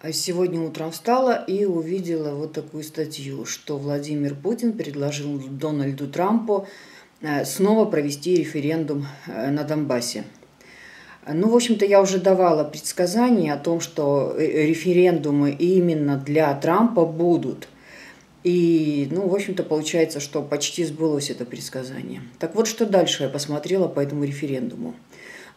А сегодня утром встала и увидела вот такую статью, что Владимир Путин предложил Дональду Трампу э, снова провести референдум э, на Донбассе. Ну, в общем-то, я уже давала предсказания о том, что э, референдумы именно для Трампа будут. И, ну, в общем-то, получается, что почти сбылось это предсказание. Так вот, что дальше я посмотрела по этому референдуму.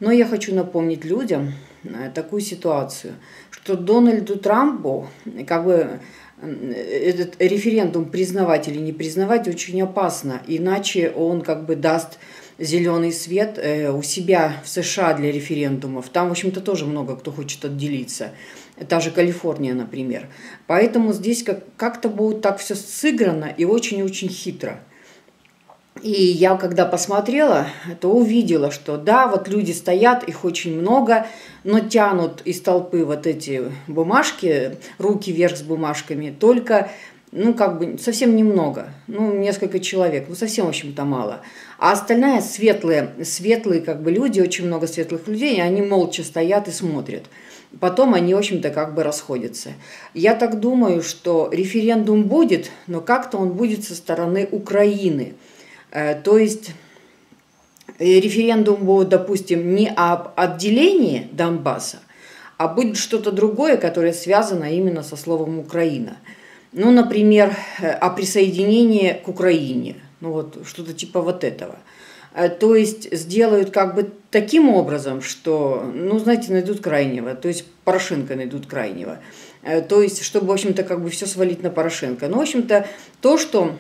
Но я хочу напомнить людям э, такую ситуацию, что Дональду Трампу как бы этот референдум признавать или не признавать очень опасно, иначе он как бы даст зеленый свет э, у себя в США для референдумов. Там, в общем-то, тоже много кто хочет отделиться. Та же Калифорния, например. Поэтому здесь как-то будет так все сыграно и очень-очень хитро. И я, когда посмотрела, то увидела, что да, вот люди стоят, их очень много, но тянут из толпы вот эти бумажки, руки вверх с бумажками, только, ну, как бы совсем немного, ну, несколько человек, ну, совсем, в общем-то, мало. А остальная светлые, светлые, как бы люди, очень много светлых людей, и они молча стоят и смотрят. Потом они, в общем-то, как бы расходятся. Я так думаю, что референдум будет, но как-то он будет со стороны Украины – то есть э, референдум будет, допустим, не об отделении Донбасса, а будет что-то другое, которое связано именно со словом Украина. Ну, например, э, о присоединении к Украине. Ну вот что-то типа вот этого. То есть сделают как бы таким образом, что, ну, знаете, найдут крайнего, то есть Порошенко найдут крайнего. То есть, чтобы, в общем-то, как бы все свалить на Порошенко. Ну, в общем-то, то, что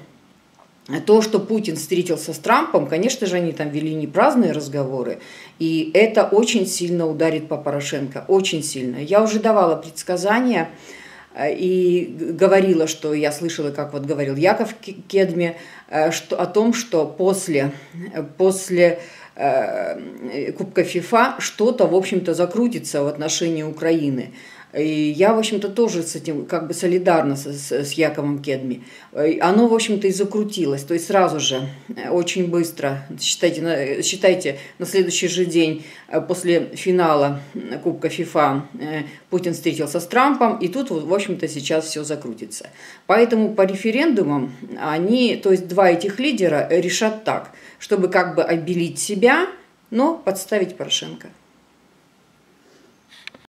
то, что Путин встретился с Трампом, конечно же, они там вели не праздные разговоры, и это очень сильно ударит по Порошенко, очень сильно. Я уже давала предсказания э, и говорила, что я слышала, как вот говорил Яков Кедми, э, что, о том, что после, после э, Кубка ФИФА что-то, в общем-то, закрутится в отношении Украины. И я, в общем-то, тоже с этим как бы солидарна с, с, с Яковом Кедми. Оно, в общем-то, и закрутилось. То есть сразу же, э, очень быстро, считайте, на, считайте, на следующий же день э, после финала Кубка ФИФА э, Путин встретился с Трампом, и тут, в общем-то, сейчас все закрутится. Поэтому по референдумам они, то есть два этих лидера решат так, чтобы как бы обелить себя, но подставить Порошенко.